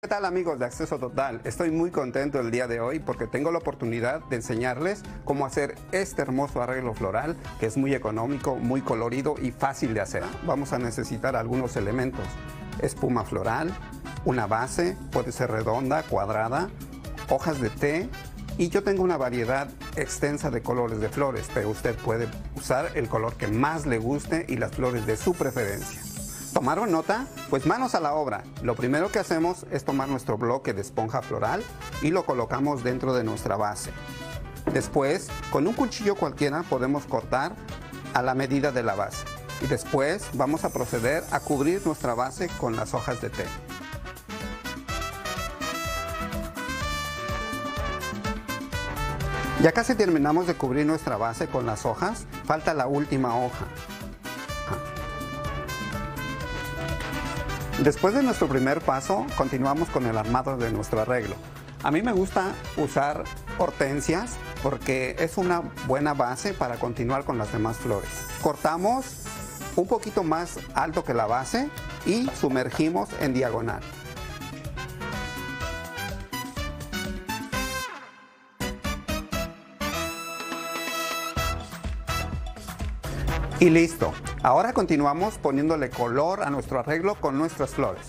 ¿Qué tal amigos de Acceso Total? Estoy muy contento el día de hoy porque tengo la oportunidad de enseñarles cómo hacer este hermoso arreglo floral que es muy económico, muy colorido y fácil de hacer. Vamos a necesitar algunos elementos. Espuma floral, una base, puede ser redonda, cuadrada, hojas de té y yo tengo una variedad extensa de colores de flores, pero usted puede usar el color que más le guste y las flores de su preferencia. ¿Tomaron nota? Pues manos a la obra. Lo primero que hacemos es tomar nuestro bloque de esponja floral y lo colocamos dentro de nuestra base. Después, con un cuchillo cualquiera podemos cortar a la medida de la base. Y después vamos a proceder a cubrir nuestra base con las hojas de té. Ya casi terminamos de cubrir nuestra base con las hojas, falta la última hoja. Después de nuestro primer paso, continuamos con el armado de nuestro arreglo. A mí me gusta usar hortensias porque es una buena base para continuar con las demás flores. Cortamos un poquito más alto que la base y sumergimos en diagonal. Y listo. Ahora continuamos poniéndole color a nuestro arreglo con nuestras flores.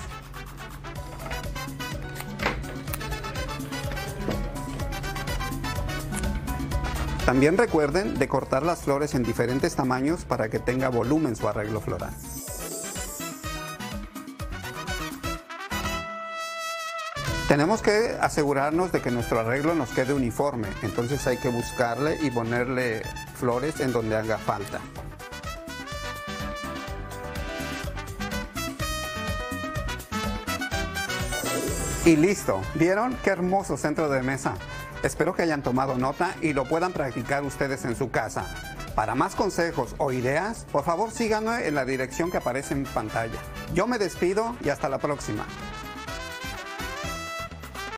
También recuerden de cortar las flores en diferentes tamaños para que tenga volumen su arreglo floral. Tenemos que asegurarnos de que nuestro arreglo nos quede uniforme, entonces hay que buscarle y ponerle flores en donde haga falta. Y listo, ¿vieron qué hermoso centro de mesa? Espero que hayan tomado nota y lo puedan practicar ustedes en su casa. Para más consejos o ideas, por favor síganme en la dirección que aparece en pantalla. Yo me despido y hasta la próxima.